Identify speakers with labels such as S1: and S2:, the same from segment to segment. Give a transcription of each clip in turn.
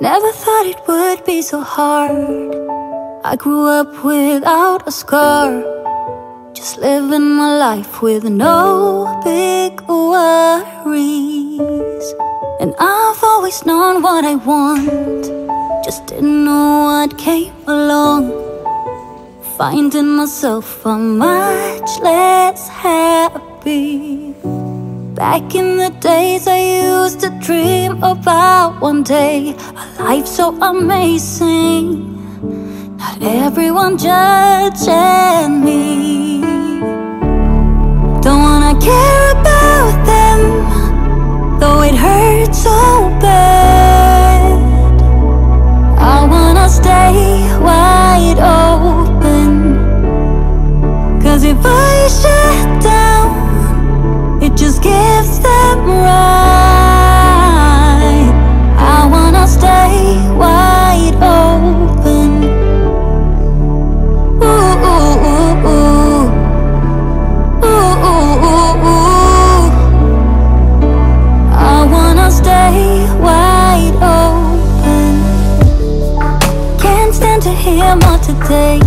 S1: Never thought it would be so hard. I grew up without a scar. Just living my life with no big worries. And I've always known what I want. Just didn't know what came along. Finding myself a much less happy. Back in the days I used to dream about one day A life so amazing. Not everyone judging me. Don't wanna care hear more today.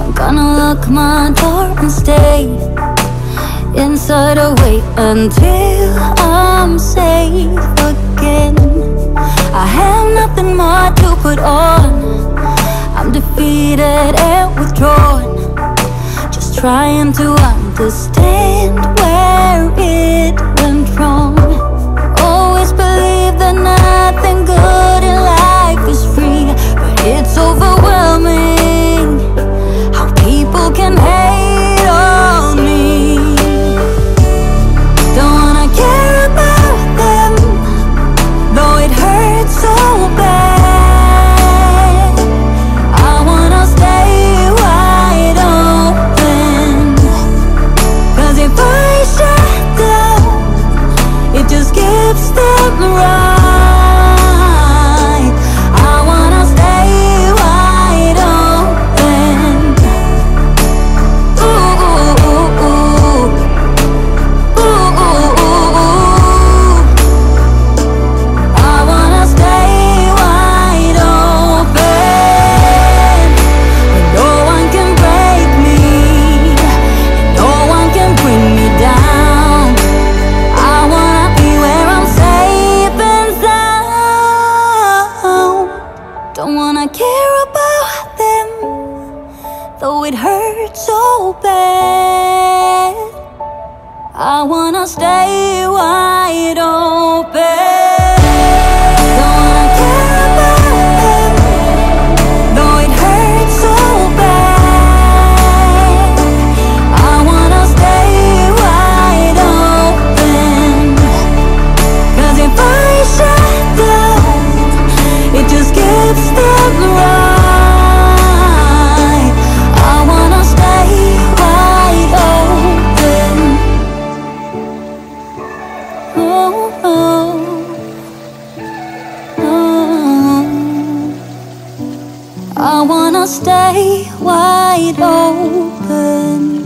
S1: I'm gonna lock my door and stay inside or wait until I'm safe again. I have nothing more to put on. I'm defeated and withdrawn. Just trying to understand where it went wrong it hurts so bad. I wanna stay wide open. Oh, oh, oh. I wanna stay wide open.